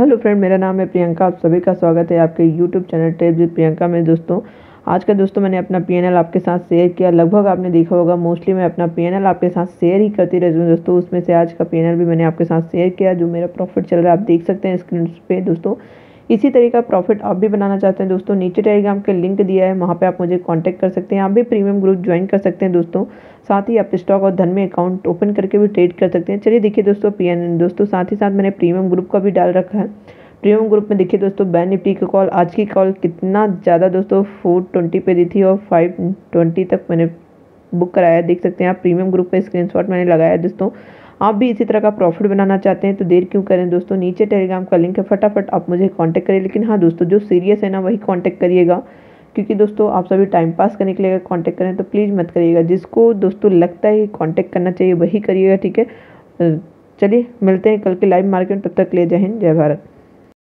Hello friend, मेरा नाम है प्रियंका। आप सभी का स्वागत है आपके YouTube channel trade with Priyanka में। दोस्तों, आज का दोस्तों मैंने अपना पीएनएल आपके साथ शेयर किया। लगभग आपने देखा होगा मोस्टली मैं अपना पीएनएल आपके साथ शेयर ही करती रहती हूँ। दोस्तों, उसमें से आज का पीएनएल भी मैंने आपके साथ शेयर किया, जो मेरा प्रॉफिट चल रहा है। आप देख सकते हैं स्क्रीन पर दोस्तों इसी तरीका प्रॉफिट आप भी बनाना चाहते हैं दोस्तों, नीचे टेलीग्राम के लिंक दिया है, वहाँ पे आप मुझे कांटेक्ट कर सकते हैं, आप भी प्रीमियम ग्रुप ज्वाइन कर सकते हैं दोस्तों। साथ ही आप स्टॉक और धन में अकाउंट ओपन करके भी ट्रेड कर सकते हैं। चलिए देखिए दोस्तों पी दोस्तों, साथ ही साथ मैंने प्रीमियम ग्रुप का भी डाल रखा है। प्रीमियम ग्रुप में देखिए दोस्तों बैन निफ्टी की कॉल आज की कॉल कितना ज़्यादा दोस्तों फोर ट्वेंटी पे दी थी और फाइव ट्वेंटी तक मैंने बुक कराया, देख सकते हैं आप, प्रीमियम ग्रुप पे स्क्रीनशॉट मैंने लगाया दोस्तों। आप भी इसी तरह का प्रॉफिट बनाना चाहते हैं तो देर क्यों करें दोस्तों? नीचे टेलीग्राम का लिंक है, फटाफट आप मुझे कांटेक्ट करिए। लेकिन हाँ दोस्तों, जो सीरियस है ना, वही कांटेक्ट करिएगा। क्योंकि दोस्तों, आप सभी टाइम पास करने के लिए अगर कॉन्टैक्ट करें तो प्लीज़ मत करिएगा। जिसको दोस्तों लगता है कि कॉन्टैक्ट करना चाहिए, वही करिएगा, ठीक है? चलिए, मिलते हैं कल के लाइव मार्केट तब तक ले जय हिंद, जय भारत।